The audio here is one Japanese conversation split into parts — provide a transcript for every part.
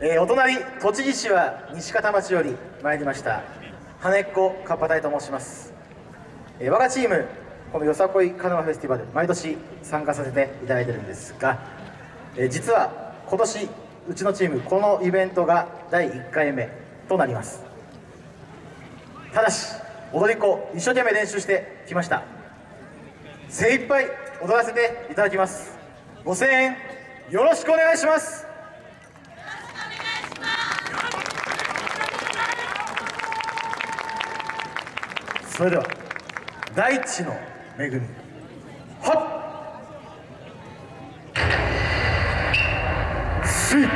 えー、お隣栃木市は西方町より参りました羽根っ子かっぱ隊と申します、えー、我がチームこのよさこいカヌマフェスティバル毎年参加させていただいてるんですが、えー、実は今年うちのチームこのイベントが第1回目となります。ただし踊り子一生懸命練習してきました。精一杯踊らせていただきます。ご声援よろしくお願いします。それでは大地の恵みはっ！すい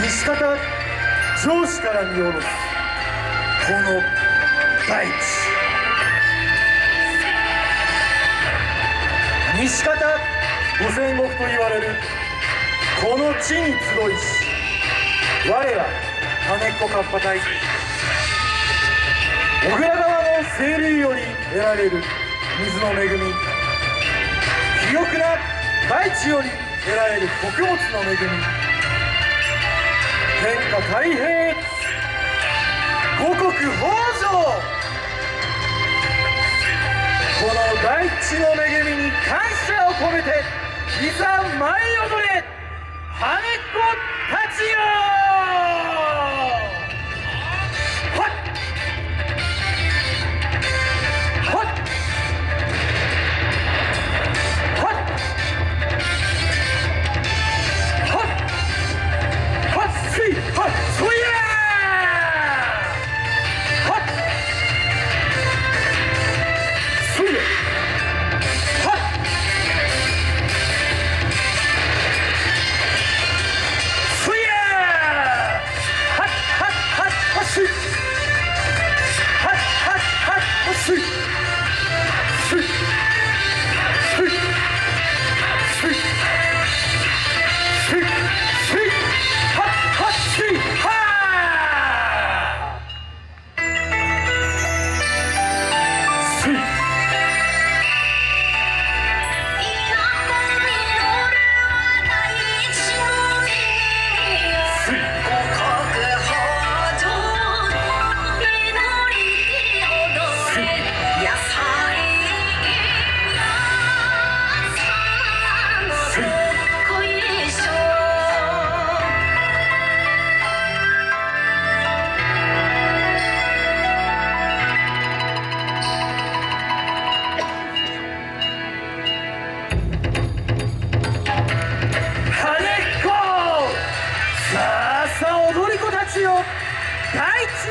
西方上司から見下ろすこの大地。西方五千石と言われるこの地に集いし我ら羽っ子かっぱ隊小倉川の清流より得られる水の恵み。肥沃な大地より得られる穀物の恵み。天下太平五穀豊穣。この大地の恵みに感謝を込めて。いざ舞い踊れ羽子たちよ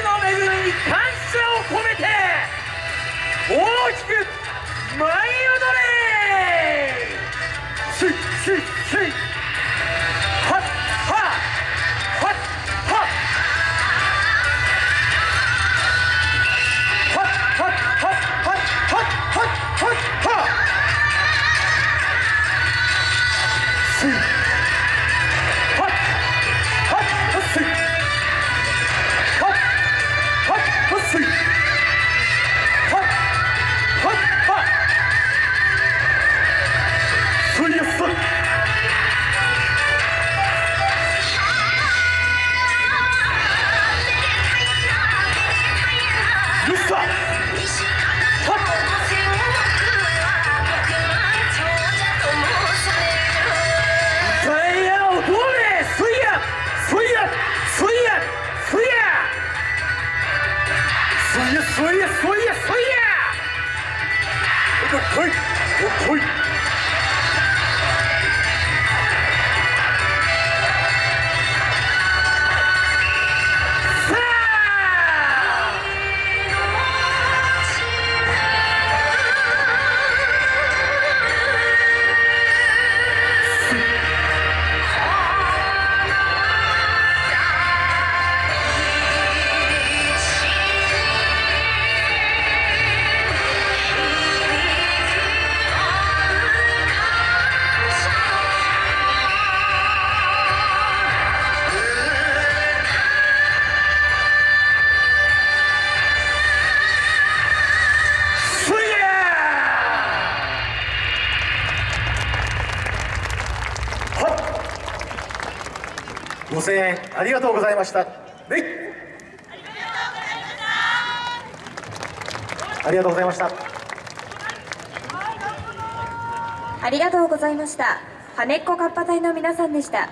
の恵みに感謝を込めて大きく舞い踊れ来い来いご声援ありがとうございました。ありがとうございました。ありがとうございました。羽根っこカッパ隊の皆さんでした。